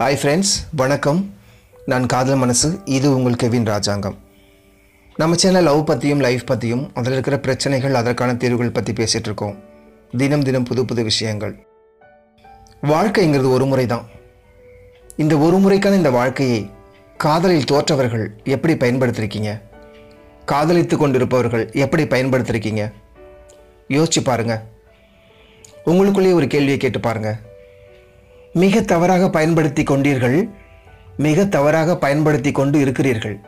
Hi friends வணக்கம். நான் காதல் மனசு இது உங்கள் கெவின் ராஜாங்கம். நம்ம சேனல் லவ் பற்றியும் லைஃப் பற்றியும் அதில் இருக்கிற பிரச்சனைகள் அதற்கான தீர்வுகள் பற்றி பேசிகிட்டு இருக்கோம். தினம் தினம் புது புது விஷயங்கள். வாழ்க்கைங்கிறது ஒரு முறை தான் இந்த ஒரு முறைக்கான இந்த வாழ்க்கையை காதலில் தோற்றவர்கள் எப்படி பயன்படுத்திருக்கீங்க? காதலித்து கொண்டிருப்பவர்கள் எப்படி பயன்படுத்திருக்கீங்க? யோசிச்சு பாருங்கள் உங்களுக்குள்ளேயே ஒரு கேள்வியை கேட்டு பாருங்கள் மிக தவறாக பயன்படுத்தி கொண்டீர்கள் மிக தவறாக பயன்படுத்தி கொண்டு இருக்கிறீர்கள்.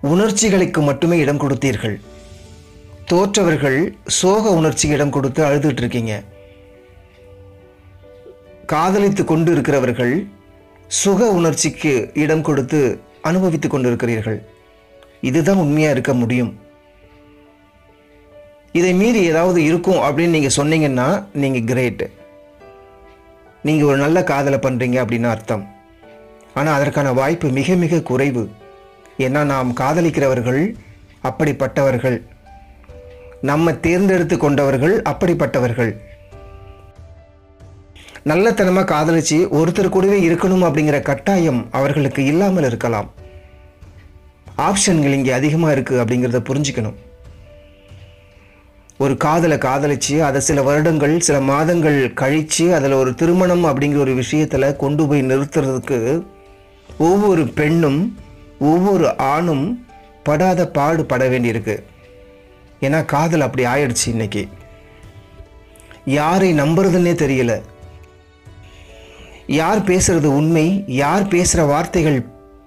உணர்ச்சிகளுக்கு மட்டுமே இடம் கொடுத்தீர்கள். தோற்றவர்கள் சோக உணர்ச்சிக்கு இடம் கொடுத்து அழுதுட்டு இருக்கீங்க. காதலித்து கொண்டு இருக்கிறவர்கள் சுக உணர்ச்சிக்கு இடம் கொடுத்து அனுபவித்துக் கொண்டிருக்கிறீர்கள். இதுதான் உண்மையாக இருக்க முடியும். இதை மீறி ஏதாவது இருக்கும் அப்படின்னு நீங்கள் சொன்னீங்கன்னா நீங்கள் கிரேட்டு நீங்கள் ஒரு நல்ல காதலை பண்ணுறீங்க அப்படின்னு அர்த்தம். ஆனால் அதற்கான வாய்ப்பு மிக மிக குறைவு. ஏன்னா நாம் காதலிக்கிறவர்கள் அப்படிப்பட்டவர்கள். நம்ம தேர்ந்தெடுத்து கொண்டவர்கள் அப்படிப்பட்டவர்கள். நல்லத்தனமாக காதலிச்சு ஒருத்தர் கூடவே இருக்கணும் அப்படிங்கிற கட்டாயம் அவர்களுக்கு இல்லாமல் இருக்கலாம். ஆப்ஷன்கள் இங்கே அதிகமாக இருக்குது அப்படிங்கிறத புரிஞ்சுக்கணும். ஒரு காதலை காதலிச்சு அதை சில வருடங்கள் சில மாதங்கள் கழித்து அதில் ஒரு திருமணம் அப்படிங்கிற ஒரு விஷயத்தில் கொண்டு போய் நிறுத்துறதுக்கு ஒவ்வொரு பெண்ணும் ஒவ்வொரு ஆணும் படாத பாடு பட வேண்டியிருக்கு. ஏன்னா காதல் அப்படி ஆயிடுச்சு இன்னைக்கு. யாரை நம்புறதுன்னே தெரியல. யார் பேசுறது உண்மை யார் பேசுகிற வார்த்தைகள்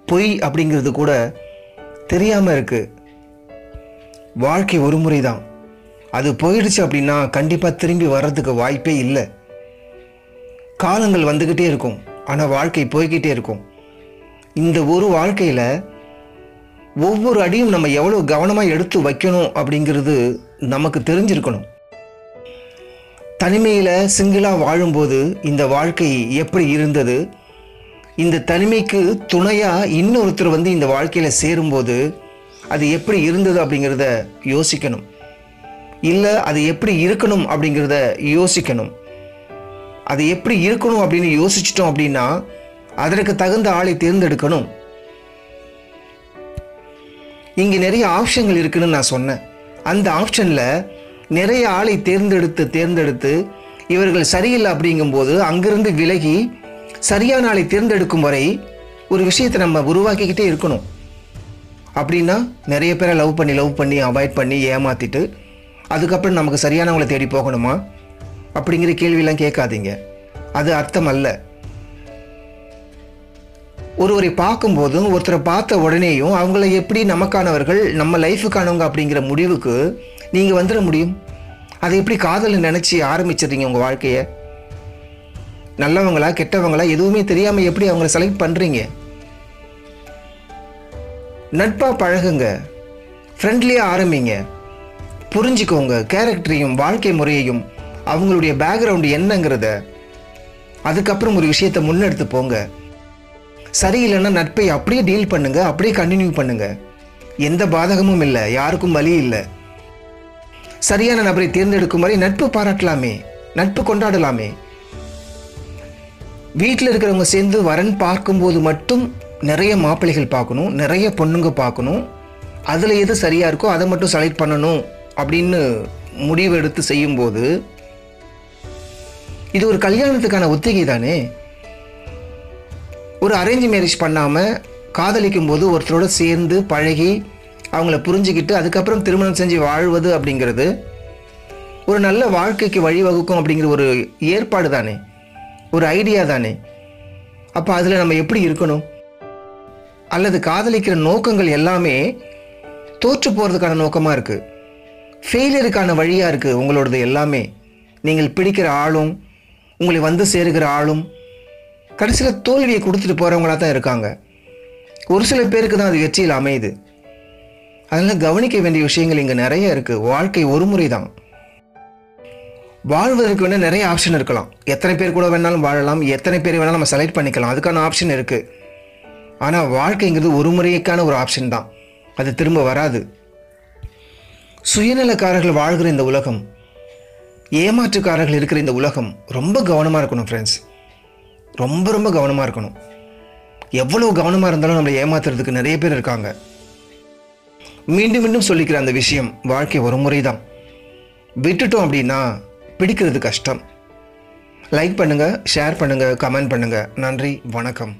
பொய் அப்படிங்கிறது கூட தெரியாமல் இருக்குது வாழ்க்கை ஒரு முறை தான் அது போயிடுச்சு அப்படின்னா கண்டிப்பாக திரும்பி வர்றதுக்கு வாய்ப்பே இல்லை. காலங்கள் வந்துக்கிட்டே இருக்கும். ஆனால் வாழ்க்கை போய்கிட்டே இருக்கும். இந்த ஒரு வாழ்க்கையில் ஒவ்வொரு அடியும் நம்ம எவ்வளோ கவனமாக எடுத்து வைக்கணும் அப்படிங்கிறது நமக்கு தெரிஞ்சிருக்கணும். தனிமையில் சிங்கிளாக வாழும்போது இந்த வாழ்க்கை எப்படி இருந்தது? இந்த தனிமைக்கு துணையாக இன்னொருத்தர் வந்து இந்த வாழ்க்கையில் சேரும்போது அது எப்படி இருந்தது அப்படிங்கிறத யோசிக்கணும். இல்லை அது எப்படி இருக்கணும் அப்படிங்கிறத யோசிக்கணும். அது எப்படி இருக்கணும் அப்படின்னு யோசிச்சிட்டோம் அப்படின்னா அதற்கு தகுந்த ஆளை தேர்ந்தெடுக்கணும். இங்கே நிறைய ஆப்ஷன்கள் இருக்குன்னு நான் சொன்னேன். அந்த ஆப்ஷனில் நிறைய ஆளை தேர்ந்தெடுத்து தேர்ந்தெடுத்து இவர்கள் சரியில்லை அப்படிங்கும்போது அங்கிருந்து விலகி சரியான ஆளை தேர்ந்தெடுக்கும் வரை ஒரு விஷயத்தை நம்ம உருவாக்கிக்கிட்டே இருக்கணும். அப்படின்னா நிறைய பேரை லவ் பண்ணி லவ் பண்ணி அவாய்ட் பண்ணி ஏமாற்றிட்டு அதுக்கப்புறம் நமக்கு சரியானவங்களை தேடி போகணுமா? அப்படிங்கிற கேள்வியெல்லாம் கேட்காதீங்க. அது அர்த்தம் அல்ல. ஒருவரை பார்க்கும்போதும் ஒருத்தரை பார்த்த உடனேயும் அவங்கள எப்படி நமக்கானவர்கள் நம்ம லைஃபுக்கானவங்க அப்படிங்கிற முடிவுக்கு நீங்கள் வந்துட முடியும்? அதை எப்படி காதலை நினச்சி ஆரம்பிச்சிடுறீங்க உங்கள் வாழ்க்கையை? நல்லவங்களா கெட்டவங்களா எதுவுமே தெரியாமல் எப்படி அவங்கள செலக்ட் பண்ணுறீங்க நட்பாக பழகுங்க. ஃப்ரெண்ட்லியாக ஆரம்பிங்க. புரிஞ்சுக்கோங்க கேரக்டரையும் வாழ்க்கை முறையையும் அவங்களுடைய பேக்ரவுண்டு என்னங்கிறத. அதுக்கப்புறம் ஒரு விஷயத்தை முன்னெடுத்து போங்க. சரியில்லைன்னா நட்பை அப்படியே டீல் பண்ணுங்க அப்படியே கண்டினியூ பண்ணுங்க. எந்த பாதகமும் இல்லை யாருக்கும் வலி இல்லை. சரியான நபரை தேர்ந்தெடுக்கும் வரை நட்பு பாராட்டலாமே நட்பு கொண்டாடலாமே. வீட்டில் இருக்கிறவங்க சேர்ந்து வரன் பார்க்கும்போது மட்டும் நிறைய மாப்பிள்ளைகள் பார்க்கணும் நிறைய பொண்ணுங்க பார்க்கணும். அதில் எது சரியாக இருக்கோ அதை மட்டும் செலக்ட் பண்ணணும். அப்படின்னு முடிவு எடுத்து செய்யும்போது இது ஒரு கல்யாணத்துக்கான ஒத்திகை தானே? ஒரு அரேஞ்ச் மேரேஜ் பண்ணாமல் காதலிக்கும் போது ஒருத்தரோட சேர்ந்து பழகி அவங்கள புரிஞ்சுக்கிட்டு அதுக்கப்புறம் திருமணம் செஞ்சு வாழ்வது அப்படிங்கிறது ஒரு நல்ல வாழ்க்கைக்கு வழிவகுக்கும் அப்படிங்கிற ஒரு ஏற்பாடு தானே? ஒரு ஐடியா தானே? அப்போ அதில் நம்ம எப்படி இருக்கணும்? அல்லது காதலிக்கிற நோக்கங்கள் எல்லாமே தோற்று போகிறதுக்கான நோக்கமாக இருக்குது ஃபெயிலியருக்கான வழியாக இருக்குது உங்களோடது எல்லாமே. நீங்கள் பிடிக்கிற ஆளும் உங்களை வந்து சேருகிற ஆளும் கடைசியில் தோல்வியை கொடுத்துட்டு போகிறவங்களா தான் இருக்காங்க. ஒரு சில பேருக்கு தான் அது வெற்றியில் அமையுது. அதனால் கவனிக்க வேண்டிய விஷயங்கள் இங்கே நிறைய இருக்குது வாழ்க்கை ஒரு முறை தான். வாழ்வதற்கு வேணால் நிறைய ஆப்ஷன் இருக்கலாம். எத்தனை பேர் கூட வேணாலும் வாழலாம். எத்தனை பேர் வேணாலும் நம்ம செலக்ட் பண்ணிக்கலாம். அதுக்கான ஆப்ஷன் இருக்குது ஆனால் வாழ்க்கைங்கிறது ஒரு முறைக்கான ஒரு ஆப்ஷன் தான். அது திரும்ப வராது. சுயநலக்காரர்கள் வாழ்கிற இந்த உலகம் ஏமாற்றுக்காரர்கள் இருக்கிற இந்த உலகம் ரொம்ப கவனமாக இருக்கணும் ஃப்ரெண்ட்ஸ் ரொம்ப ரொம்ப கவனமாக இருக்கணும். எவ்வளோ கவனமாக இருந்தாலும் நம்மளை ஏமாத்துறதுக்கு நிறைய பேர் இருக்காங்க. மீண்டும் மீண்டும் சொல்லிக்கிற அந்த விஷயம் வாழ்க்கை ஒரு முறை தான் விட்டுட்டோம் அப்படின்னா பிடிக்கிறது கஷ்டம். லைக் பண்ணுங்கள் ஷேர் பண்ணுங்கள் கமெண்ட் பண்ணுங்கள் நன்றி வணக்கம்.